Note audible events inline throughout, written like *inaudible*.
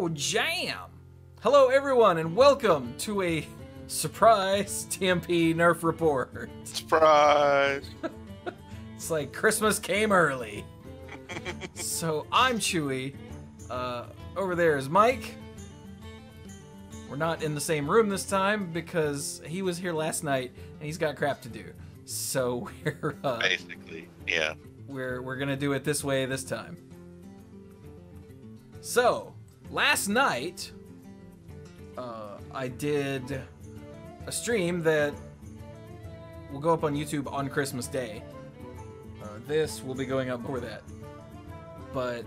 Oh, jam! Hello, everyone, and welcome to a surprise *laughs* TMP Nerf report. Surprise! *laughs* It's like Christmas came early. *laughs* so I'm Chewy. Uh, over there is Mike. We're not in the same room this time because he was here last night and he's got crap to do. So we're uh, Basically, yeah. we're we're gonna do it this way this time. So last night, uh, I did a stream that will go up on YouTube on Christmas Day. Uh, this will be going up before that, but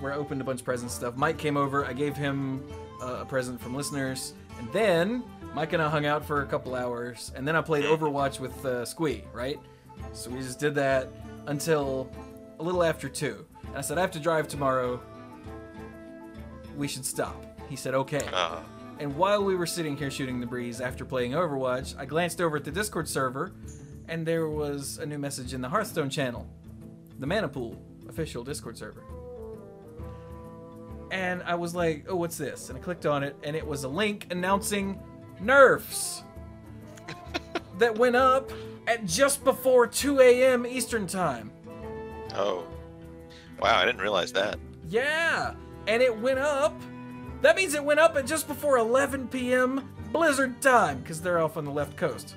where I opened a bunch of present stuff. Mike came over. I gave him uh, a present from listeners, and then Mike and I hung out for a couple hours, and then I played Overwatch with uh, Squee. Right. So we just did that until a little after two. And I said, I have to drive tomorrow. We should stop. He said, okay. Uh, And while we were sitting here shooting the breeze after playing Overwatch, I glanced over at the Discord server, and there was a new message in the Hearthstone channel, the Mana Pool official Discord server. And I was like, oh, what's this? And I clicked on it, and it was a link announcing nerfs *laughs* that went up at just before 2 a.m. Eastern Time. oh. Wow, I didn't realize that. Yeah, and it went up. That means it went up at just before 11 p.m. Blizzard time because they're off on the left coast.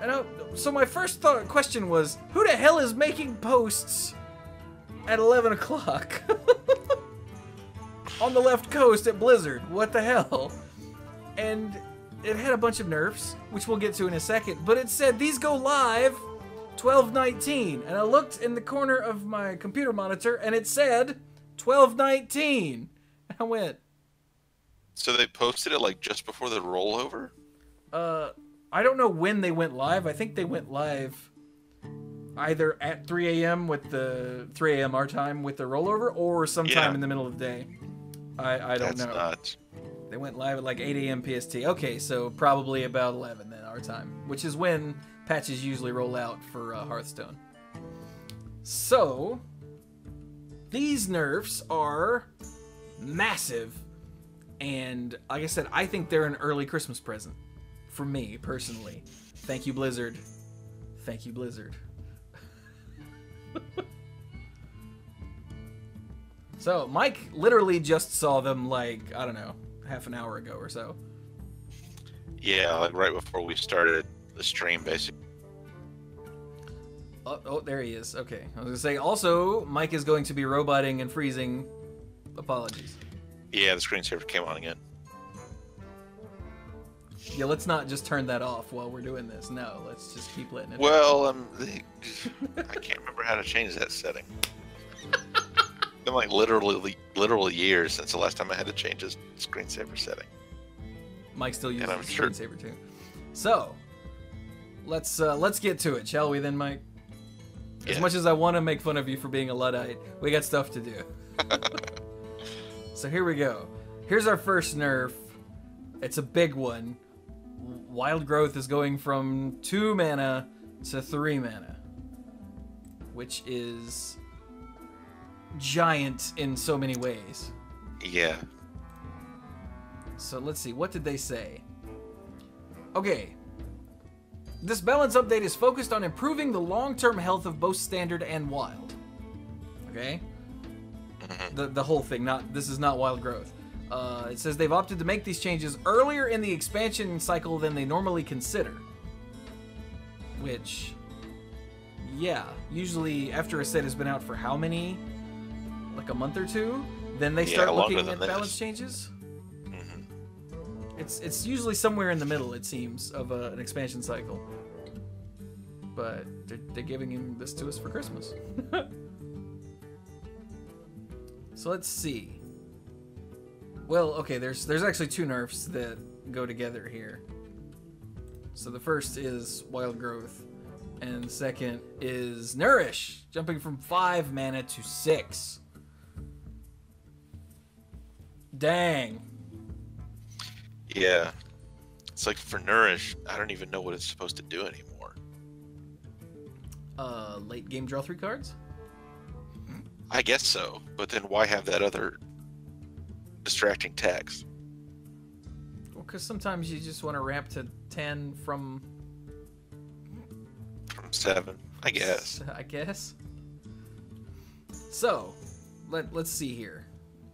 And I, so my first thought question was, who the hell is making posts at 11 o'clock *laughs* on the left coast at Blizzard? What the hell? And it had a bunch of nerfs, which we'll get to in a second. But it said these go live 1219 and i looked in the corner of my computer monitor and it said 1219 and *laughs* i went So they posted it like just before the rollover? uh i don't know when they went live i think they went live either at 3 a.m with the 3 a.m our time with the rollover or sometime Yeah. in the middle of the day i i don't That's know nuts. They went live at like 8 a.m. PST. Okay, so probably about 11 then our time, which is when patches usually roll out for uh, Hearthstone. So these nerfs are massive, and like I said, I think they're an early Christmas present for me personally. Thank you, Blizzard. Thank you, Blizzard. *laughs* so Mike literally just saw them like I don't know half an hour ago or so. Yeah, like right before we started the stream, basically. Oh, there he is. Okay, I was gonna say. Also, Mike is going to be roboting and freezing. Apologies. Yeah, the screensaver came on again. Yeah, let's not just turn that off while we're doing this. No, let's just keep letting it. Well, um, the, I can't remember how to change that setting. It's been like literally, literally years since the last time I had to change this screensaver setting. Mike still uses I'm the sure- screensaver too. So, let's uh, let's get to it, shall we? Then, Mike. As Yeah. much as I want to make fun of you for being a luddite, we got stuff to do. *laughs* so here we go. Here's our first nerf. It's a big one. Wild Growth is going from two mana to three mana, which is giant in so many ways. Yeah. So let's see, what did they say? Okay. This balance update is focused on improving the long term health of both standard and wild. Okay? The, the whole thing, not this is not wild growth. Uh, it says they've opted to make these changes earlier in the expansion cycle than they normally consider. Which, yeah, usually after a set has been out for how many? Like a month or two? Then they Yeah, start looking at this. balance changes? It's it's usually somewhere in the middle, it seems, of a, an expansion cycle. But they're, they're giving him this to us for Christmas. *laughs* so let's see. Well, okay, there's there's actually two nerfs that go together here. So the first is Wild Growth, and second is Nourish, jumping from five mana to six. Dang. Yeah. It's like for Nourish, I don't even know what it's supposed to do anymore. Uh, late game draw three cards. I guess so, but then why have that other distracting text. Well, because sometimes you just want to ramp to 10 from. From seven, I guess. *laughs* I guess. So, let, let's see here.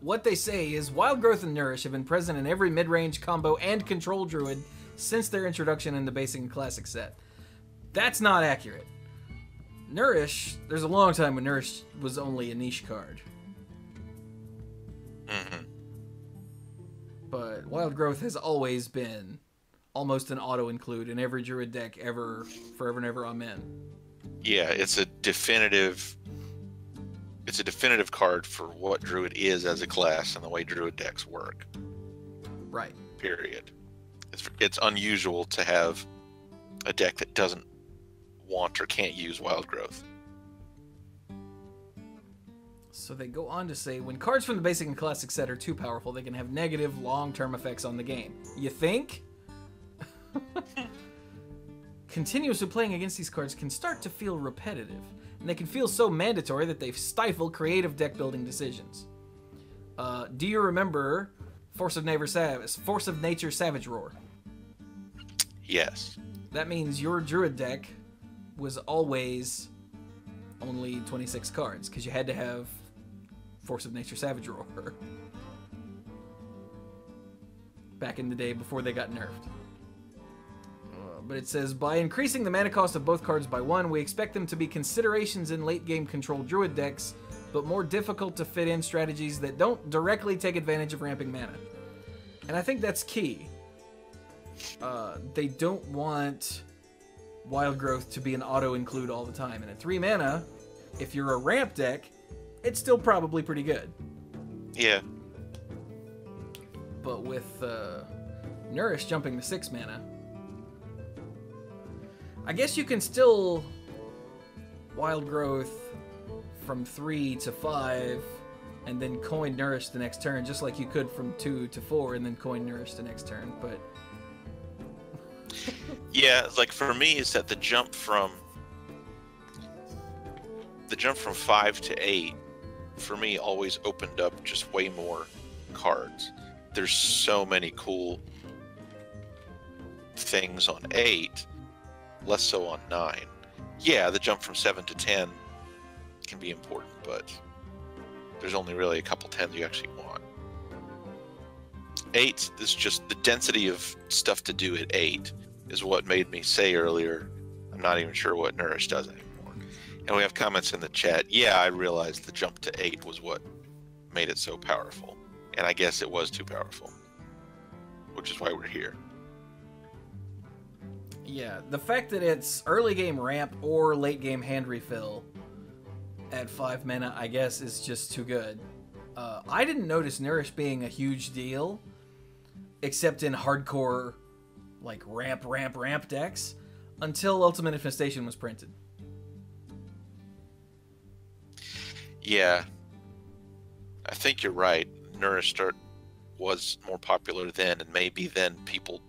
What they say is Wild Growth and Nourish have been present in every mid range combo and control druid since their introduction in the basic and classic set. That's not accurate. Nourish, there's a long time when Nourish was only a niche card. hmm But Wild Growth has always been almost an auto include in every druid deck ever, forever and ever, amen. Yeah, it's a definitive. It's a definitive card for what Druid is as a class and the way Druid decks work. Right. Period. It's it's unusual to have a deck that doesn't want or can't use Wild Growth. So they go on to say when cards from the basic and classic set are too powerful, they can have negative long term effects on the game. You think? *laughs* Continuously playing against these cards can start to feel repetitive, and they can feel so mandatory that they stifle creative deck building decisions. Uh, do you remember Force of Nature Savage, Force of Nature Savage Roar? Yes. That means your druid deck was always only 26 cards because you had to have Force of Nature Savage Roar *laughs* back in the day before they got nerfed. But it says by increasing the mana cost of both cards by one, we expect them to be considerations in late game control druid decks, but more difficult to fit in strategies that don't directly take advantage of ramping mana. And I think that's key. Uh, they don't want wild growth to be an auto include all the time. And at three mana, if you're a ramp deck, it's still probably pretty good. Yeah. But with uh, Nourish jumping to six mana, I guess you can still wild growth from three to five, and then coin Nourish the next turn, just like you could from two to four, and then coin Nourish the next turn. But *laughs* Yeah, like for me is that the jump from the jump from 5 to 8 for me always opened up just way more cards. There's so many cool things on 8, less so on 9. Yeah, the jump from 7 to 10 can be important, but there's only really a couple 10s you actually want. 8 is just the density of stuff to do at 8 is what made me say earlier, I'm not even sure what Nourish does anymore. And we have comments in the chat. Yeah, I realized the jump to eight was what made it so powerful. And I guess it was too powerful, which is why we're here. Yeah, the fact that it's early game ramp or late game hand refill at five mana, I guess, is just too good. Uh, I didn't notice Nourish being a huge deal, except in hardcore, like ramp, ramp, ramp decks, until Ultimate Infestation was printed. Yeah, I think you're right. Nourish start was more popular then, and maybe then people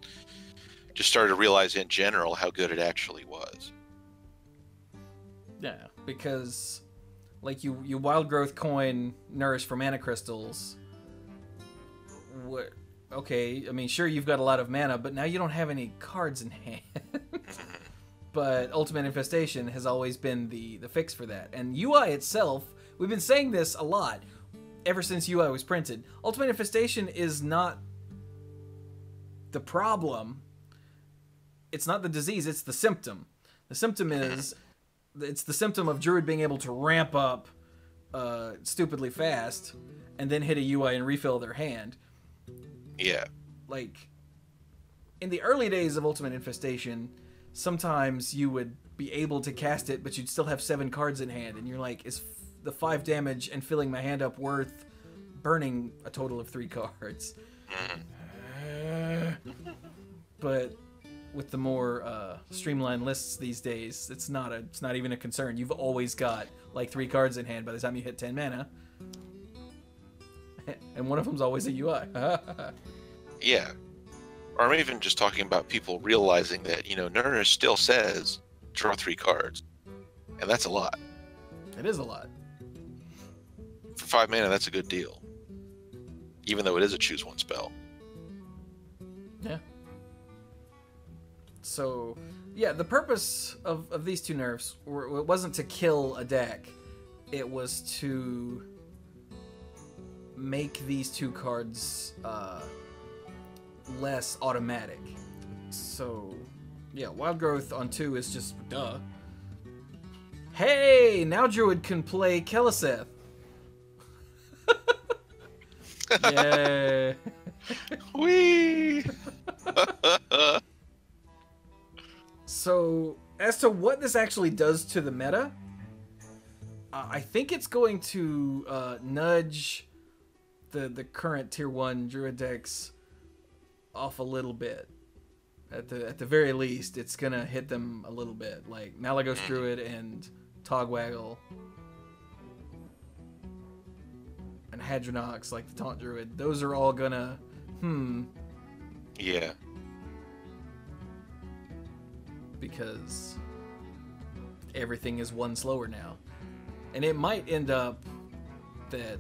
just started to realize in general how good it actually was. Yeah, because like you you wild growth coin nourish for mana crystals. What? Okay, I mean sure you've got a lot of mana, but now you don't have any cards in *laughs* hand. but ultimate infestation has always been the the fix for that. And UI itself, we've been saying this a lot ever since UI was printed. Ultimate infestation is not the problem. It's not the disease, it's the symptom. The symptom is it's the symptom of Druid being able to ramp up uh, stupidly fast and then hit a UI and refill their hand. Yeah. Like in the early days of Ultimate Infestation, sometimes you would be able to cast it, but you'd still have seven cards in hand, and you're like, is f- the five damage and filling my hand up worth burning a total of three *laughs* cards? but with the more uh, streamlined lists these days, it's not a it's not even a concern. You've always got like three cards in hand by the time you hit ten mana, *laughs* and one of them's always a UI. *laughs* Yeah. Or I'm even just talking about people realizing that, you know, Nourish still says draw three cards. And that's a lot. it is a lot. For five mana, that's a good deal. even though it is a choose one spell. So, yeah, the purpose of, of these two nerfs were, it wasn't to kill a deck. It was to make these two cards uh, less automatic. So, yeah, Wild Growth on two is just duh. Hey, now Druid can play Keleseth. *laughs* Yay. Whee! *laughs* So, as to what this actually does to the meta, uh, I think it's going to uh, nudge the the current tier one druid decks off a little bit. At the at the very least, it's gonna hit them a little bit, like Malygos Druid and Togwaggle and Hadronox, like the Taunt Druid. Those are all gonna, hmm, yeah. Because everything is one slower now. And it might end up that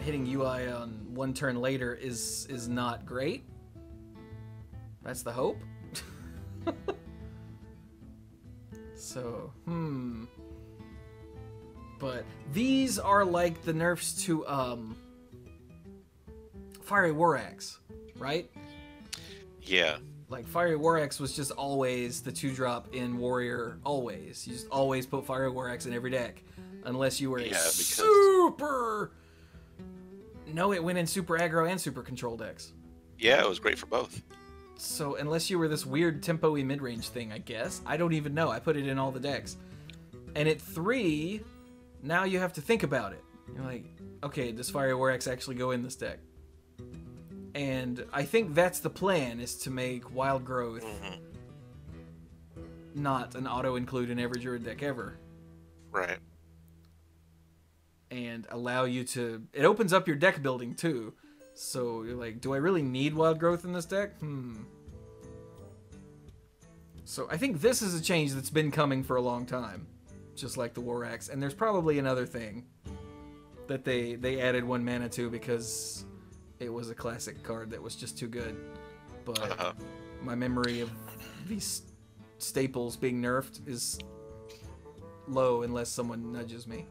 hitting UI on one turn later is is not great. That's the hope. *laughs* so, hmm. But these are like the nerfs to um Fiery War Axe, right? Yeah. Like Fiery War Axe was just always the two drop in Warrior, always. You just always put Fiery War Axe in every deck, unless you were a Yeah, because- super. No, it went in super aggro and super control decks. Yeah, it was great for both. So unless you were this weird tempo-y mid-range thing, I guess I don't even know. I put it in all the decks, and at three, now you have to think about it. You're like, okay, does Fiery War Axe actually go in this deck? And I think that's the plan: is to make Wild Growth Mhm. not an auto include in every druid deck ever. Right. and allow you to it opens up your deck building too. So you're like do i really need wild growth in this deck? Hmm. So i think this is a change that's been coming for a long time just like the war axe. And there's probably another thing that they they added one mana to because it was a classic card that was just too good but Uh-huh. my memory of these staples being nerfed is low unless someone nudges me.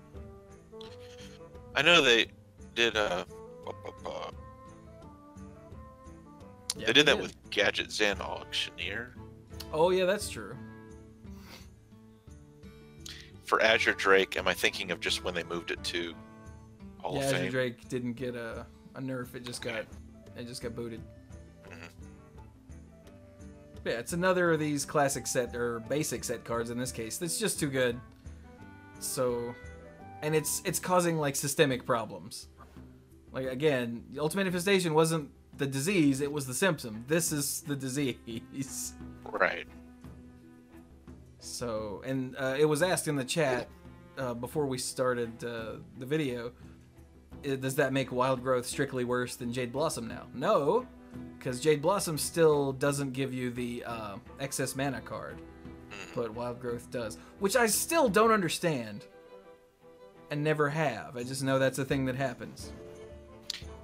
I know they did uh, bu- Yeah, they did that with Gadgetzan Auctioneer. Oh yeah, that's true. For Azure Drake, am I thinking of just when they moved it to Hall yeah, of Azure? Drake didn't get a, a nerf. It just got it just got booted. Mhm. Yeah, it's another of these classic set or basic set cards in this case. That's just too good. So, and it's it's causing like systemic problems. Like again, the Ultimate Infestation wasn't the disease; it was the symptom. This is the disease. Right. So, and uh, it was asked in the chat uh, before we started uh, the video does that make Wild Growth strictly worse than Jade Blossom now? No, because Jade Blossom still doesn't give you the uh, excess mana card, but Wild Growth does, which I still don't understand and never have. I just know that's a thing that happens.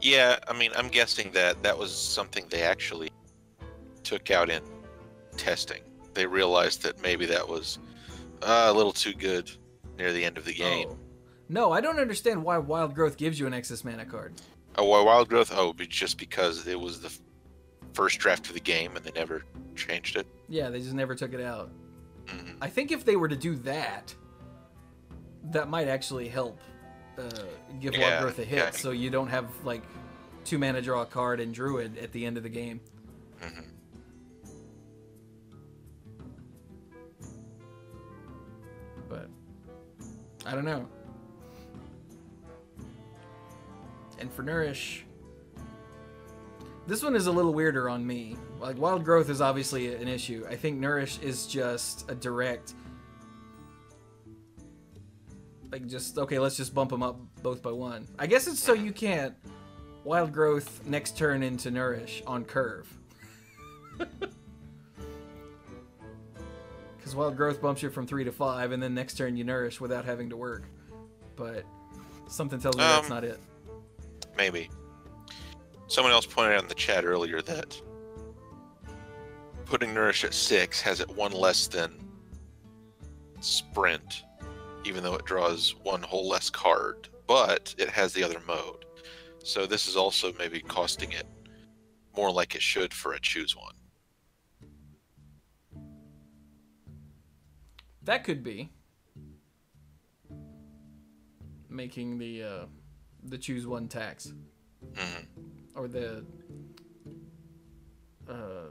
Yeah, I mean, I'm guessing that that was something they actually took out in testing. They realized that maybe that was uh, a little too good near the end of the game. Oh. No, I don't understand why Wild Growth gives you an excess mana card. Oh, why Wild Growth? Oh, just because it was the first draft of the game and they never changed it. Yeah, they just never took it out. Mhm. I think if they were to do that, that might actually help uh, give Wild Growth a hit, yeah. so you don't have like two mana draw a card and Druid at the end of the game. Mhm. But I don't know. And for Nourish, this one is a little weirder on me. Like Wild Growth is obviously an issue. I think Nourish is just a direct. Like just okay, let's just bump them up both by one. I guess it's so you can't Wild Growth next turn into Nourish on curve. *laughs* Because Wild Growth bumps you from three to five, and then next turn you Nourish without having to work. But something tells me that's Um, not it. Maybe. Someone else pointed out in the chat earlier that putting Nourish at six has it one less than Sprint, even though it draws one whole less card, but it has the other mode. So this is also maybe costing it more like it should for a choose one. That could be making the uh, the choose one tax Mhm. or the uh,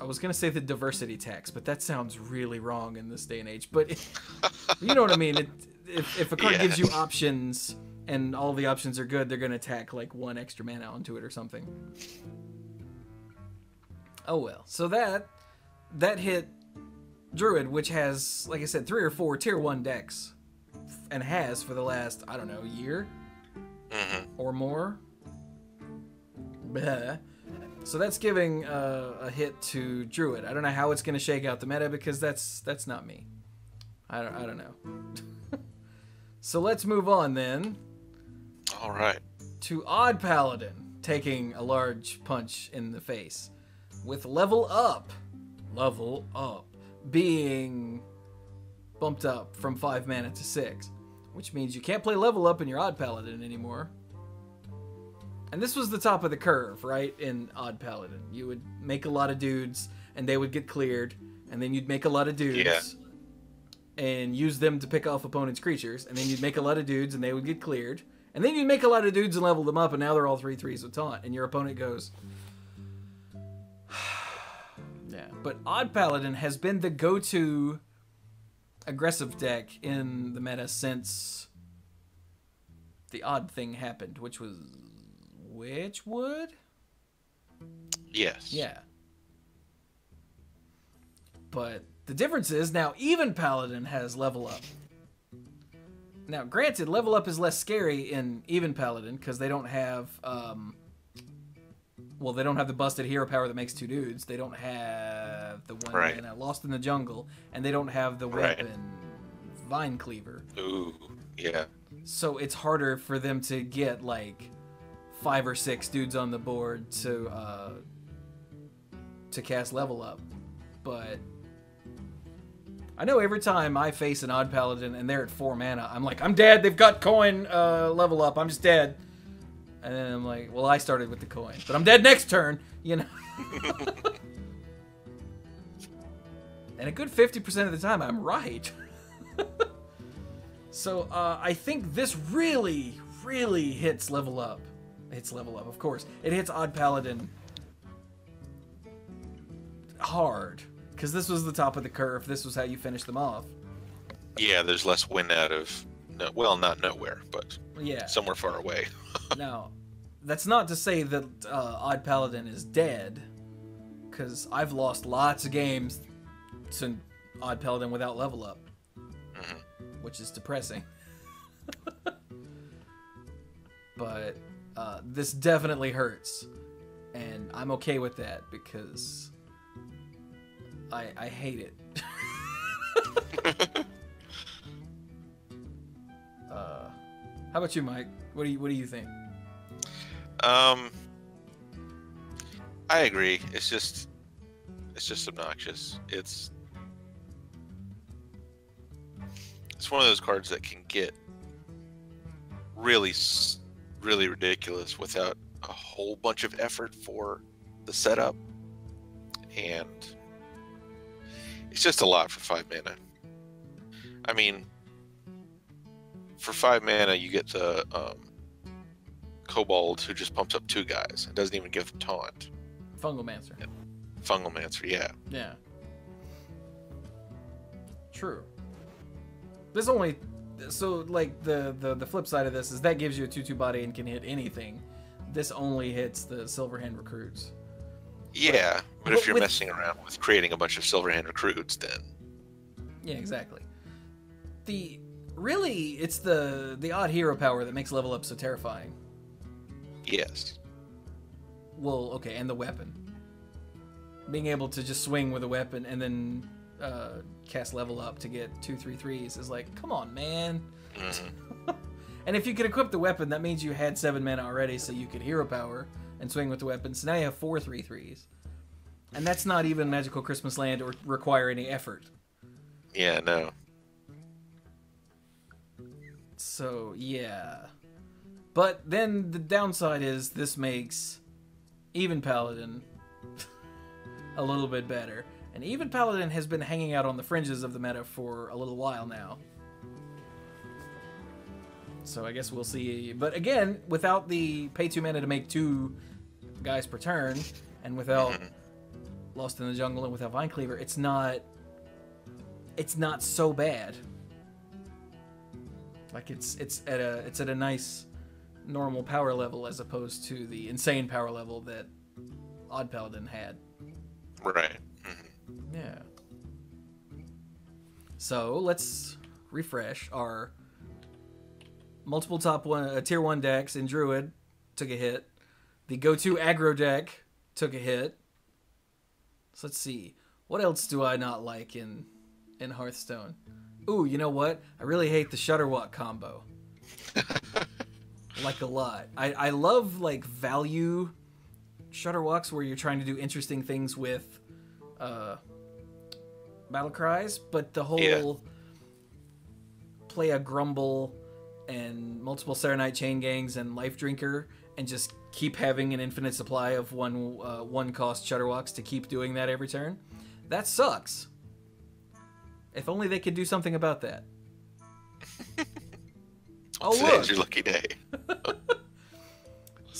I was gonna say the diversity tax, but that sounds really wrong in this day and age. But it, *laughs* you know what I mean. It, if if a card Yeah. gives you options and all the options are good, they're gonna tack like one extra mana onto it or something. Oh well. So that that hit Druid, which has, like I said, three or four tier one decks, and has for the last I don't know year Mhm. or more. Bleh. So that's giving uh, a hit to Druid. I don't know how it's going to shake out the meta because that's that's not me. I don't I don't know. *laughs* so let's move on then All right. to Odd Paladin taking a large punch in the face with level up, level up being bumped up from 5 mana to 6, which means you can't play level up in your Odd Paladin anymore. And this was the top of the curve, right? In Odd Paladin. You would make a lot of dudes and they would get cleared, and then you'd make a lot of dudes Yeah. and use them to pick off opponents' creatures, and then you'd make a lot of dudes and they would get cleared. And then you'd make a lot of dudes and level them up, and now they're all three threes with taunt, and your opponent goes. *sighs* *sighs* yeah. But Odd Paladin has been the go to aggressive deck in the meta since the odd thing happened, which was Witchwood? Yes. Yeah. But the difference is now even Paladin has level up. Now, granted, level up is less scary in even Paladin because they don't have, um, well, they don't have the busted hero power that makes two dudes. They don't have the one Right. mana lost in the jungle, and they don't have the Right. weapon Vine Cleaver. Ooh. Yeah. So it's harder for them to get like five or six dudes on the board to uh, to cast level up. But I know every time I face an odd paladin and they're at four mana, I'm like, I'm dead. They've got coin uh, level up. I'm just dead. And then I'm like, well, I started with the coin, but I'm dead next turn. You know. *laughs* and a good 50% of the time, I'm right. *laughs* So uh, I think this really, really hits level up. Hits level up, of course. It hits Odd Paladin hard because this was the top of the curve. This was how you finish them off. Yeah. There's less win out of. No, well, not nowhere, but Yeah. somewhere far away. *laughs* now, that's not to say that uh, Odd Paladin is dead, because I've lost lots of games to Odd Paladin without level up, Mhm. which is depressing. *laughs* but uh, this definitely hurts, and I'm okay with that because I I hate it. *laughs* how about you, Mike? What do you What do you think? Um, I agree. It's just, it's just obnoxious. It's, it's one of those cards that can get really, really ridiculous without a whole bunch of effort for the setup, and it's just a lot for five mana. I mean, for five mana, you get the um, Kobold who just pumps up two guys and doesn't even give taunt. Fungalmancer. Fungalmancer, yeah. Yeah. True. This only so like the, the the flip side of this is that gives you a two two body and can hit anything. This only hits the Silverhand recruits. Yeah, but but if you're with- messing around with creating a bunch of Silverhand recruits, then Yeah, exactly. The really it's the the odd hero power that makes level up so terrifying. yes. Well, okay, and the weapon. Being able to just swing with a weapon and then uh, cast level up to get two three threes is like, come on, man. Mhm. and *laughs* And if you could equip the weapon, that means you had seven mana already, so you could hero power and swing with the weapon. So now you have four three threes, and that's not even Magical Christmas Land or require any effort. Yeah, no. So yeah, but then the downside is this makes even Paladin *laughs* a little bit better. And even Paladin has been hanging out on the fringes of the meta for a little while now. So I guess we'll see. But again, without the pay two mana to make two guys per turn, and without *laughs* Lost in the Jungle and without Vine Cleaver, it's not it's not so bad. Like it's it's at a it's at a nice normal power level as opposed to the insane power level that Odd Paladin had. Right. Mhm. Yeah. So let's refresh our multiple top one uh, tier one decks in Druid took a hit. The go-to aggro deck took a hit. So let's see. What else do I not like in in Hearthstone? Ooh, you know what? I really hate the Shudderwock combo. *laughs* like a lot. I, I love like value Shudderwocks where you're trying to do interesting things with uh, battle cries, but the whole Yeah. play a grumble and multiple Saronite chain gangs and life drinker and just keep having an infinite supply of one uh, one cost Shudderwocks to keep doing that every turn. That sucks. If only they could do something about that. *laughs* oh Today's look! your lucky day. *laughs*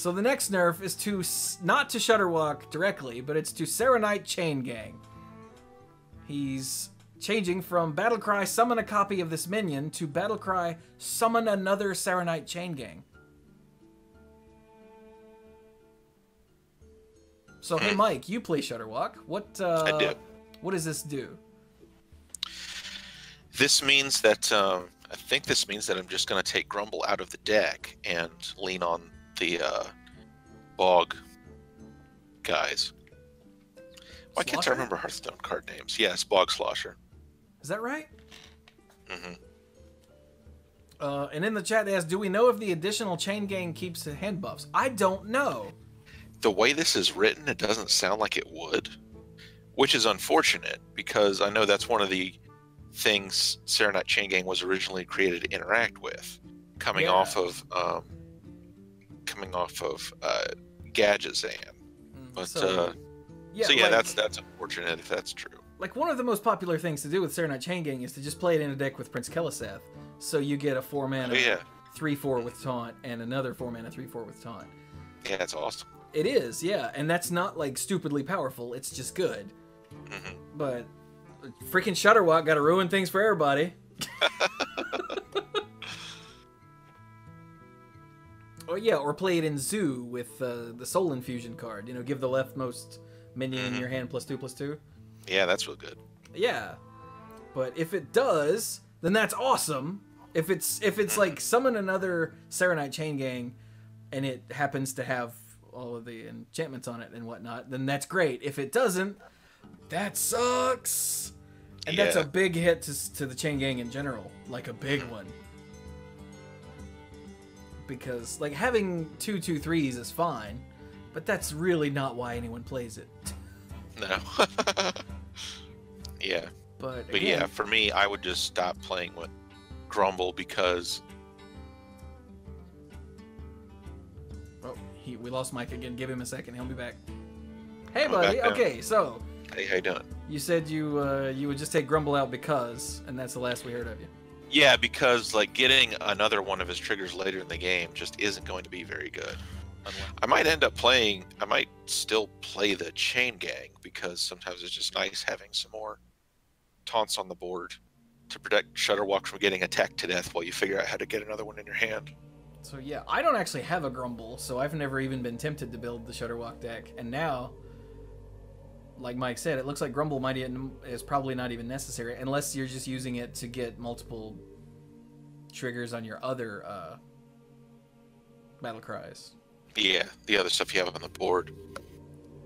So the next nerf is to not to Shudderwock directly, but it's to Saronite Chain Gang. He's changing from Battlecry summon a copy of this minion to Battlecry summon another Saronite Chain Gang. So hey Mike, you play Shudderwock. What uh, I do. What does this do? This means that um, I think this means that I'm just going to take Grumble out of the deck and lean on the uh, Bog guys. Why can't I remember Hearthstone card names? Yes, Bog Slosher. Is that right? Mm-hmm. Uh, and in the chat they ask, do we know if the additional Chain Gang keeps the hand buffs? I don't know. The way this is written, it doesn't sound like it would, which is unfortunate because I know that's one of the things Saronite Chain Gang was originally created to interact with, coming Yeah. off of um, coming off of uh, Gadgetzan. Mm, But so, uh, so yeah, like- that's that's unfortunate if that's true. like one of the most popular things to do with Saronite Chain Gang is to just play it in a deck with Prince Keleseth. So you get a four mana Oh, yeah, three four with taunt and another four mana three four with taunt. yeah, that's awesome. It is, yeah, and that's not like stupidly powerful. It's just good. hmm But freaking Shudderwock got to ruin things for everybody. *laughs* oh yeah, or play it in Zoo with uh, the Soul Infusion card. You know, give the leftmost minion in Mhm. your hand plus two plus two. Yeah, that's real good. Yeah. But if it does, then that's awesome. If it's if it's like summon another Saronite Chain Gang and it happens to have all of the enchantments on it and whatnot, then that's great. If it doesn't, that sucks. And that's a big hit to, to the Chain Gang in general, like a big mm-hmm. one. Because like having two two threes is fine, but that's really not why anyone plays it. No. *laughs* yeah, But, but again, yeah, for me, I would just stop playing with Grumble because Oh, he, we lost Mike again. Give him a second. He'll be back. Hey, buddy. Okay, so hey, how you doing? you said you uh, you would just take Grumble out because, and that's the last we heard of you. Yeah, because like getting another one of his triggers later in the game just isn't going to be very good. I might end up playing. I might still play the chain gang because sometimes it's just nice having some more taunts on the board to protect Shudderwock from getting attacked to death while you figure out how to get another one in your hand. So yeah, I don't actually have a Grumble, so I've never even been tempted to build the Shudderwock deck. And now, like Mike said, it looks like Grumble might even, is probably not even necessary unless you're just using it to get multiple triggers on your other uh, battle cries. Yeah, the other stuff you have on the board.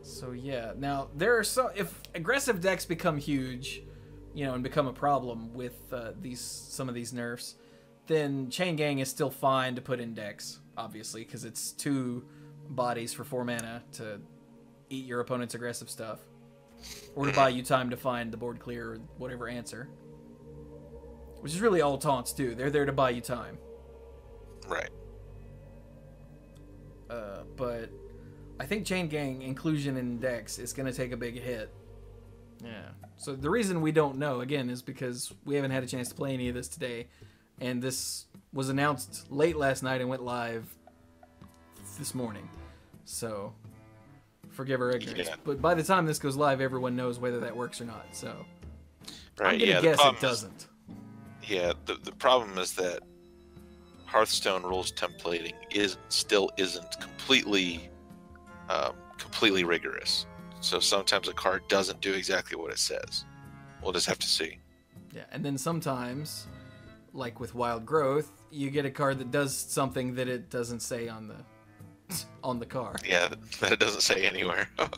So yeah, now there are some if aggressive decks become huge, you know, and become a problem with uh, these some of these nerfs, then Chain Gang is still fine to put in decks, obviously, because it's two bodies for four mana to eat your opponent's aggressive stuff, or to buy you time to find the board clear or whatever answer. Which is really all taunts do. They're there to buy you time. Right. Uh, but I think Chain Gang inclusion in decks is going to take a big hit. Yeah. So the reason we don't know again is because we haven't had a chance to play any of this today, and this was announced late last night and went live this morning. So forgive our ignorance. Yeah. But by the time this goes live, everyone knows whether that works or not. So Right. I'm gonna yeah. guess it problem is- doesn't. yeah. The, the problem is that Hearthstone rules templating is still isn't completely um, completely rigorous. So sometimes a card doesn't do exactly what it says. We'll just have to see. Yeah, and then sometimes, like with Wild Growth, you get a card that does something that it doesn't say on the on the car. Yeah, that it doesn't say anywhere. *laughs*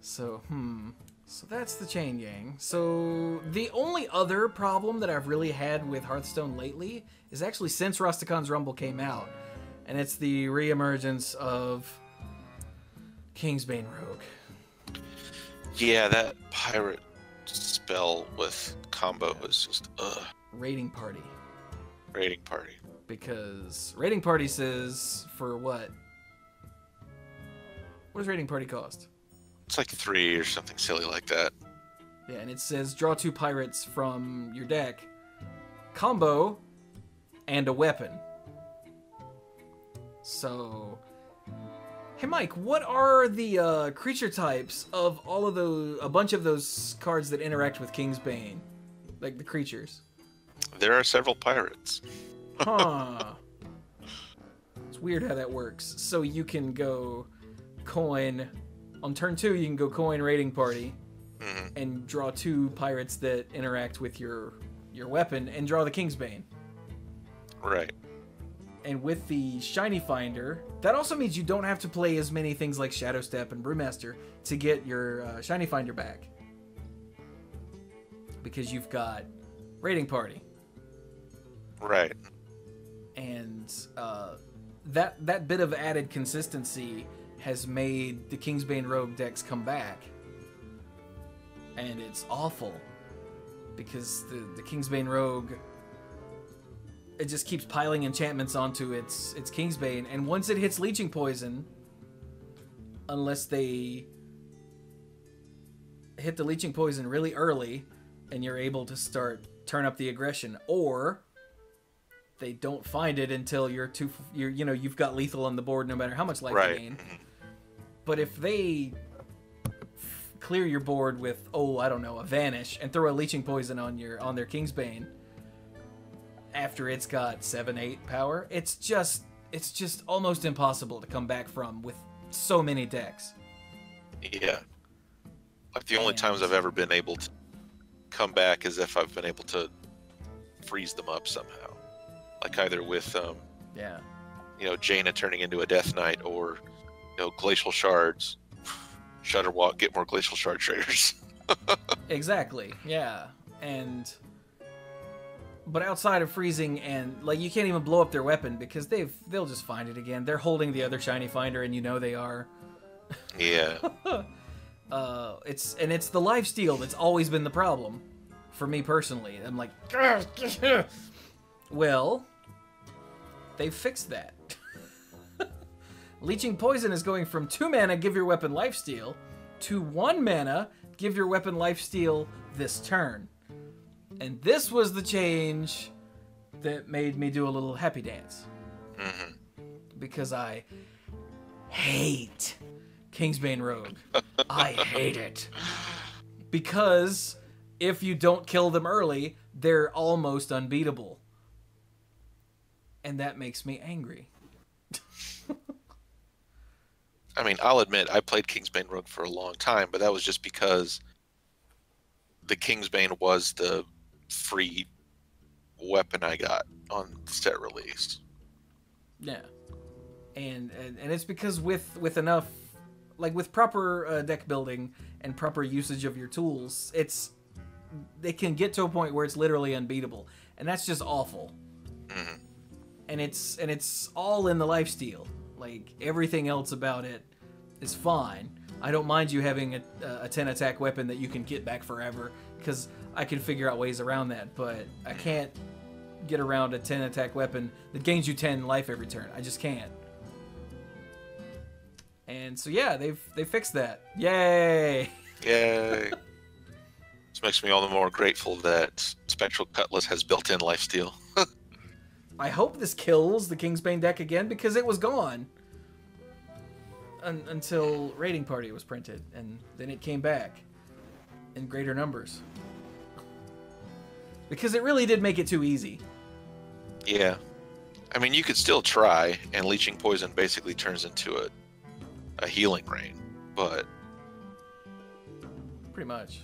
So, hmm. So that's the Chain Gang. So the only other problem that I've really had with Hearthstone lately is actually since Rastakhan's Rumble came out, and it's the reemergence of Kingsbane Rogue. yeah, that pirate spell with combo is just ugh. Raiding Party. Raiding party. Because Raiding Party says for what? What does Raiding Party cost? It's like three or something silly like that. Yeah, and it says draw two pirates from your deck, combo, and a weapon. So, hey Mike, what are the uh, creature types of all of those? A bunch of those cards that interact with King's Kingsbane, like the creatures. There are several pirates. Huh. it's weird how that works. So you can go coin on turn two. You can go coin raiding party hmm and draw two pirates that interact with your your weapon and draw the Kingsbane. Right. And with the Shiny Finder, that also means you don't have to play as many things like Shadow Step and Brewmaster to get your uh, Shiny Finder back. Because you've got Raiding Party. Right. And uh, that that bit of added consistency has made the Kingsbane Rogue decks come back, and it's awful because the the Kingsbane Rogue it just keeps piling enchantments onto its its Kingsbane, and once it hits Leeching Poison, unless they hit the Leeching Poison really early, and you're able to start turn up the aggression, or they don't find it until you're too you're you know you've got lethal on the board no matter how much life you gain. Mm-hmm. But if they f- clear your board with oh I don't know a vanish and throw a leeching poison on your on their king's Kingsbane after it's got seven eight power, it's just it's just almost impossible to come back from with so many decks. Yeah. Like the only And- times I've ever been able to come back is if I've been able to freeze them up somehow. Like either with um, Yeah. you know, Jaina turning into a Death Knight or you know, glacial shards. Shudderwock, get more glacial shard traders. *laughs* Exactly. Yeah. And but outside of freezing and like you can't even blow up their weapon because they've they'll just find it again. They're holding the other shiny finder and you know they are. yeah. *laughs* Uh it's and it's the life steal that's always been the problem for me personally. I'm like well, they fixed that. *laughs* Leeching Poison is going from 2 mana give your weapon lifesteal to 1 mana give your weapon lifesteal this turn. And this was the change that made me do a little happy dance hmm because I hate Kingsbane Rogue. *laughs* I hate it. Because if you don't kill them early, they're almost unbeatable. And that makes me angry. *laughs* I mean, I'll admit I played Kingsbane Rogue for a long time, but that was just because the Kingsbane was the free weapon I got on set release. Yeah. And, and and it's because with with enough like with proper uh, deck building and proper usage of your tools, it's they can get to a point where it's literally unbeatable. And that's just awful. Mhm. And it's and it's all in the lifesteal. Like everything else about it is fine. I don't mind you having a, a 10 attack weapon that you can get back forever because I can figure out ways around that. But I can't get around a 10 attack weapon that gains you 10 life every turn. I just can't. And so yeah, they've they fixed that. Yay! Yay. *laughs* this makes me all the more grateful that Spectral Cutlass has built-in lifesteal. *laughs* I hope this kills the Kingsbane deck again because it was gone Un- until Raiding Party was printed, and then it came back in greater numbers. Because it really did make it too easy. yeah. I mean, you could still try, and Leeching Poison basically turns into a, a healing rain. But, Pretty much.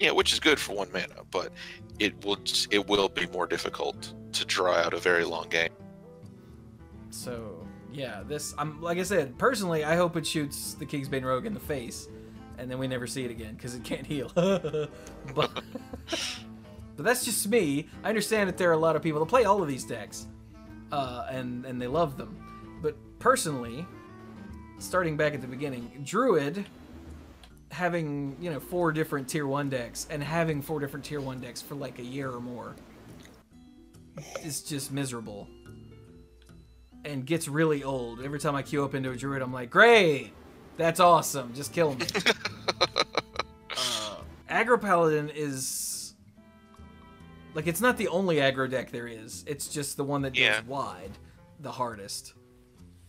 yeah, which is good for one mana, but it will it will be more difficult to draw out a very long game. So yeah, this I'm like I said, personally, I hope it shoots the Kingsbane Rogue in the face, and then we never see it again because it can't heal. *laughs* but but that's just me. I understand that there are a lot of people that play all of these decks, uh, and and they love them. But personally, starting back at the beginning, Druid having you know four different tier one decks and having four different tier one decks for like a year or more is just miserable and gets really old. Every time I queue up into a druid, I'm like, great, that's awesome, just kill me. *laughs* uh, aggro paladin is like it's not the only aggro deck there is. It's just the one that goes wide, the hardest,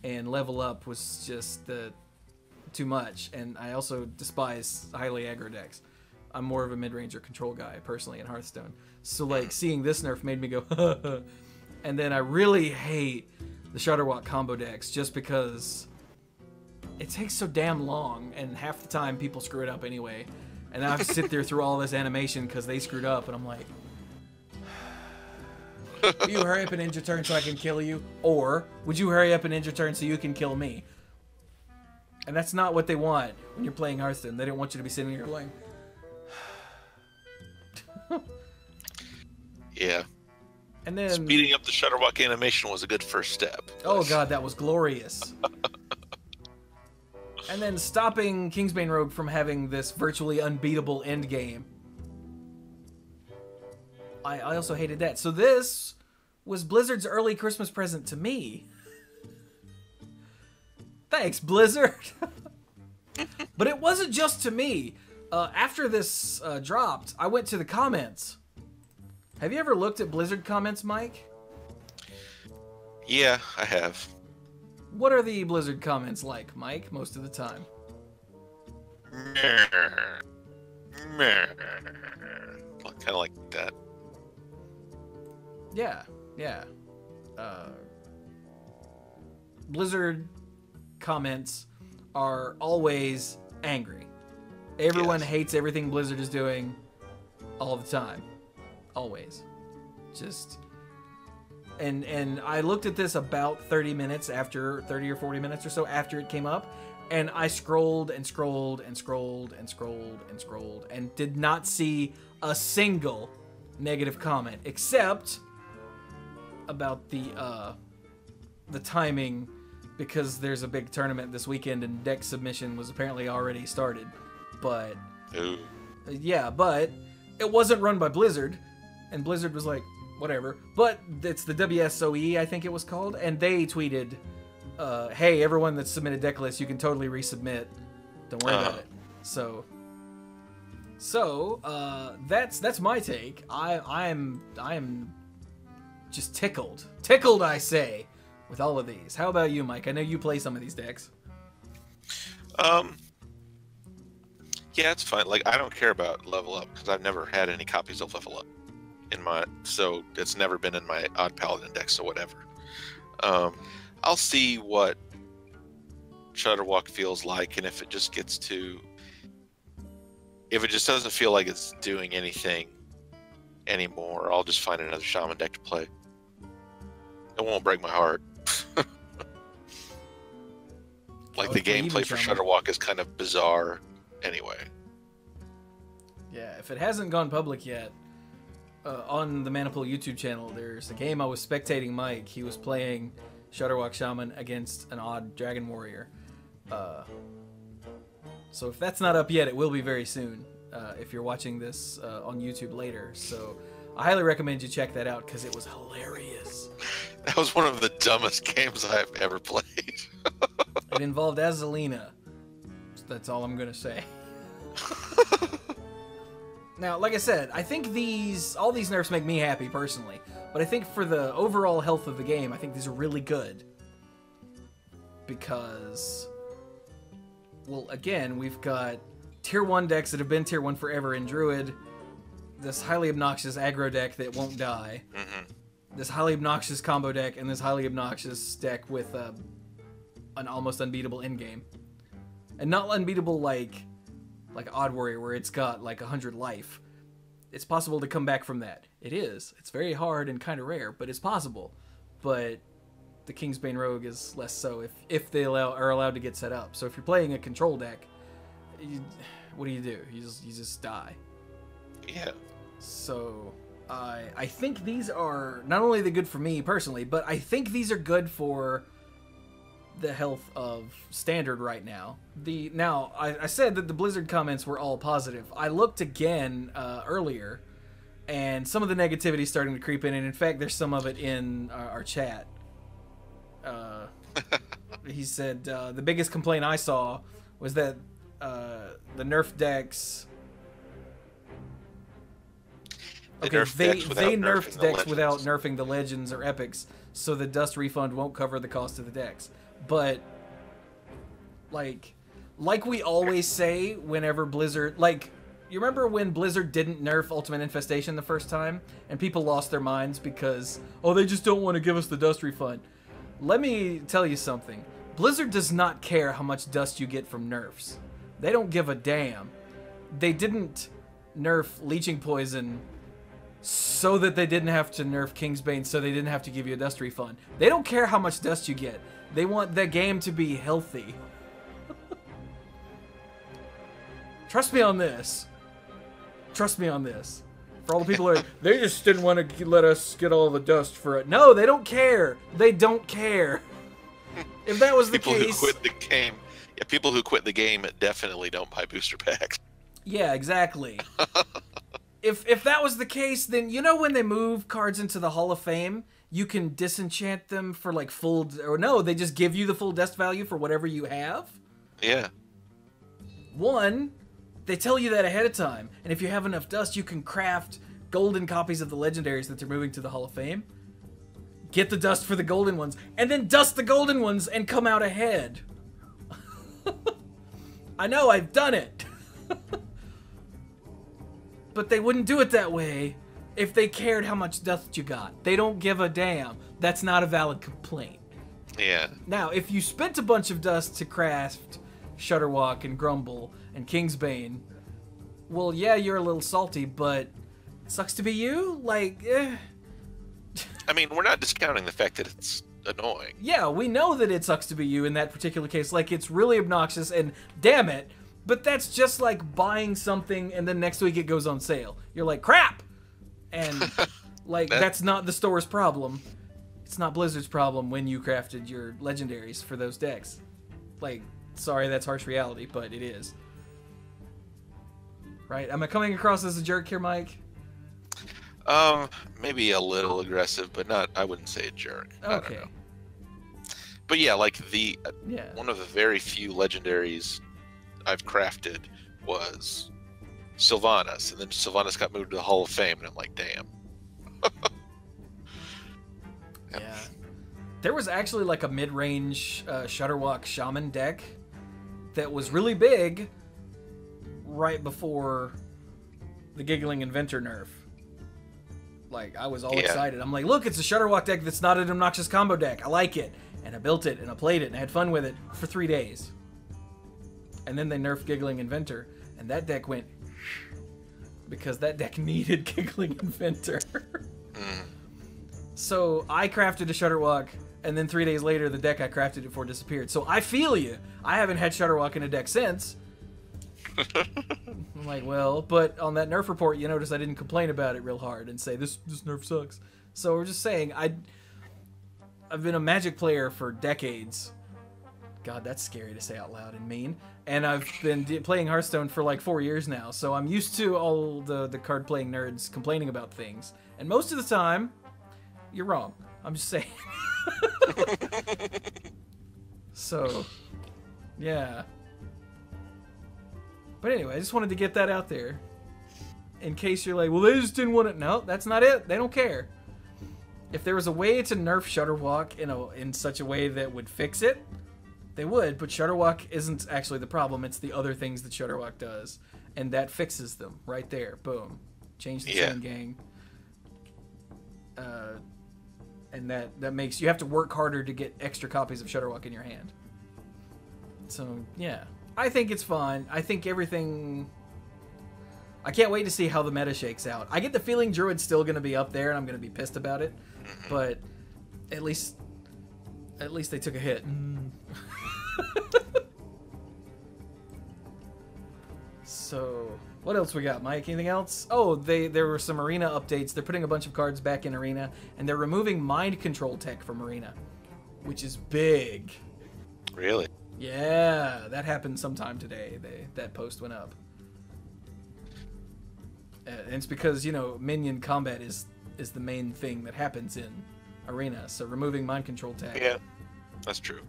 and level up was just the too much. And I also despise highly aggro decks. I'm more of a mid-ranger control guy personally in Hearthstone. So like seeing this nerf made me go, *laughs* and then I really hate the Shudderwock combo decks just because it takes so damn long, and half the time people screw it up anyway. And I have to sit there through all this animation because they screwed up, and I'm like, Will you hurry up and your turn so I can kill you? Or would you hurry up and your turn so you can kill me? And that's not what they want when you're playing Hearthstone. They don't want you to be sitting here like, Yeah. and then Speeding up the Shudderwock animation was a good first step. Oh god, that was glorious. *laughs* and then stopping Kingsbane Rogue from having this virtually unbeatable end game. I, I also hated that. So this was Blizzard's early Christmas present to me. *laughs* Thanks, Blizzard. *laughs* but it wasn't just to me. Uh, after this uh, dropped, I went to the comments. Have you ever looked at Blizzard comments, Mike? Yeah, I have. What are the Blizzard comments like, Mike, most of the time? Kind of like that. Yeah, yeah. Uh, Blizzard comments are always angry. Everyone Yes. hates everything Blizzard is doing all the time. Always. Just and and I looked at this about 30 minutes after 30 or 40 minutes or so after it came up and I scrolled and scrolled and scrolled and scrolled and scrolled and did not see a single negative comment except about the uh the timing because there's a big tournament this weekend and deck submission was apparently already started. But Ooh. yeah, but it wasn't run by Blizzard, and Blizzard was like, whatever. But it's the WSOE, I think it was called, and they tweeted, uh, "Hey, everyone that submitted deck lists, you can totally resubmit. Don't worry about Uh. it." So, so uh, that's that's my take. I I'm I'm just tickled, tickled, I say, with all of these. How about you, Mike? I know you play some of these decks. Um. Yeah, it's fine. Like I don't care about level up because I've never had any copies of level up in my, so it's never been in my odd paladin deck. So whatever. Um, I'll see what Shudderwock feels like, and if it just gets to, if it just doesn't feel like it's doing anything anymore, I'll just find another shaman deck to play. It won't break my heart. *laughs* like Oh, the gameplay for shaman. Shudderwock is kind of bizarre anyway. Yeah, if it hasn't gone public yet, uh, on the Mana Pool YouTube channel, there's a game I was spectating Mike. He was playing Shudderwock Shaman against an odd Dragon Warrior. Uh, so if that's not up yet, it will be very soon. Uh, if you're watching this uh, on YouTube later, so I highly recommend you check that out because it was hilarious. *laughs* That was one of the dumbest *laughs* games I've ever played. *laughs* it involved Azalina. That's all I'm gonna say. Now, like I said, I think these all these nerfs make me happy personally, but I think for the overall health of the game, I think these are really good. Because, well, again, we've got tier one decks that have been tier one forever in Druid, this highly obnoxious aggro deck that won't die, hmm this highly obnoxious combo deck, and this highly obnoxious deck with uh, an almost unbeatable end game, and not unbeatable like like Odd Warrior where it's got like hundred life. It's possible to come back from that. It is. It's very hard and kind of rare, but it's possible. But the Kingsbane Rogue is less so if if they allow are allowed to get set up. So if you're playing a control deck, you, what do you do? You just you just die. Yeah. So I I think these are not only the good for me personally, but I think these are good for the health of standard right now. The now I, I said that the Blizzard comments were all positive. I looked again uh, earlier, and some of the negativity is starting to creep in, and in fact, there's some of it in our, our chat. Uh, *laughs* he said uh, the biggest complaint I saw was that uh, the nerf decks They okay, nerf they they nerfed the decks without nerfing the legends or epics, so the dust refund won't cover the cost of the decks. But like, like we always say, whenever Blizzard, like, you remember when Blizzard didn't nerf Ultimate Infestation the first time, and people lost their minds because oh they just don't want to give us the dust refund. Let me tell you something. Blizzard does not care how much dust you get from nerfs. They don't give a damn. They didn't nerf Leeching Poison so that they didn't have to nerf Kingsbane, so they didn't have to give you a dust refund. They don't care how much dust you get. They want the game to be healthy. Trust me on this. Trust me on this. For all the people who *laughs* are, they just didn't want to let us get all the dust for it. No, they don't care. They don't care. *laughs* If that was the People case, who quit the game. Yeah, people who quit the game definitely don't buy booster packs. Yeah, exactly. *laughs* if if that was the case, then you know when they move cards into the Hall of Fame, you can disenchant them for like full or no, they just give you the full dust value for whatever you have. Yeah. One, they tell you that ahead of time, and if you have enough dust, you can craft golden copies of the legendaries that they're moving to the Hall of Fame. Get the dust for the golden ones, and then dust the golden ones and come out ahead. *laughs* I know, I've done it. *laughs* but they wouldn't do it that way if they cared how much dust you got. They don't give a damn. That's not a valid complaint. Yeah. Now, if you spent a bunch of dust to craft Shudderwock and Grumble and Kingsbane, well, yeah, you're a little salty, but sucks to be you. Like, eh. I mean, we're not discounting the fact that it's annoying. yeah, we know that it sucks to be you in that particular case. Like, it's really obnoxious, and damn it. But that's just like buying something and then next week it goes on sale. You're like, crap! And, *laughs* like, That- that's not the store's problem. It's not Blizzard's problem when you crafted your legendaries for those decks. Like, sorry, that's harsh reality, but it is. Right? Am I coming across as a jerk here, Mike? Um, maybe a little aggressive, but not. I wouldn't say a jerk. Okay. But yeah, like the Yeah. one of the very few legendaries I've crafted was Sylvanas, and then Sylvanas got moved to the Hall of Fame, and I'm like, damn. *laughs* Yeah. There was actually like a mid-range uh, Shudderwock Shaman deck that was really big right before the Giggling Inventor nerf. Like, I was all Yeah. excited. I'm like, look, it's a Shudderwock deck that's not an obnoxious combo deck. I like it. And I built it, and I played it, and I had fun with it for three days. And then they nerfed Giggling Inventor, and that deck went because that deck *laughs* needed Giggling Inventor. Mm. So I crafted a Shudderwock, and then three days later, the deck I crafted it for disappeared. So I feel you. I haven't had Shudderwock in a deck since. *laughs* I'm like, well, but on that nerf report, you notice I didn't complain about it real hard and say this this nerf sucks. So we're just saying I I've been a Magic player for decades. God, that's scary to say out loud and mean. And I've been playing Hearthstone for like four years now, so I'm used to all the the card playing nerds complaining about things. And most of the time, you're wrong. I'm just saying. *laughs* so, yeah. But anyway, I just wanted to get that out there. In case you're like, well, they just didn't want it. No, that's not it. They don't care. If there was a way to nerf Shudderwock in a in such a way that would fix it, they would. But Shudderwock isn't actually the problem. It's the other things that Shudderwock does, and that fixes them right there. Boom, change the Yeah. chain gang. Uh, and that that makes you have to work harder to get extra copies of Shudderwock in your hand. So yeah, I think it's fun. I think everything. I can't wait to see how the meta shakes out. I get the feeling Druid's still going to be up there, and I'm going to be pissed about it. But at least, at least they took a hit. *laughs* so what else we got, Mike? Anything else? Oh, they there were some arena updates. They're putting a bunch of cards back in arena, and they're removing mind control tech from arena, which is big. Really? Yeah, that happened sometime today. They that post went up. Uh, and it's because you know minion combat is is the main thing that happens in arena. So removing mind control tech. Yeah, that's true.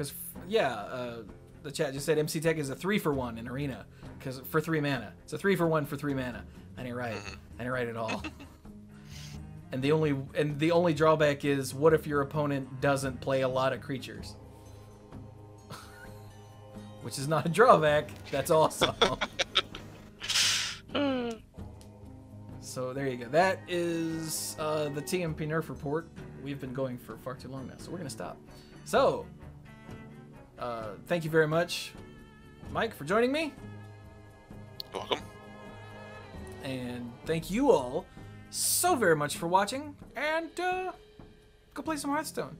Because yeah, uh, the chat just said MC Tech is a three for one in arena because for three mana. It's a three for one for three mana. I ain't right. I ain't right at all. *laughs* and the only and the only drawback is what if your opponent doesn't play a lot of creatures. *laughs* Which is not a drawback. That's awesome. *laughs* so there you go. That is uh, the TMP Nerf report. We've been going for far too long now, so we're gonna stop. So, uh, thank you very much, Mike, for joining me, Welcome. and thank you all so very much for watching. And uh, go play some Hearthstone.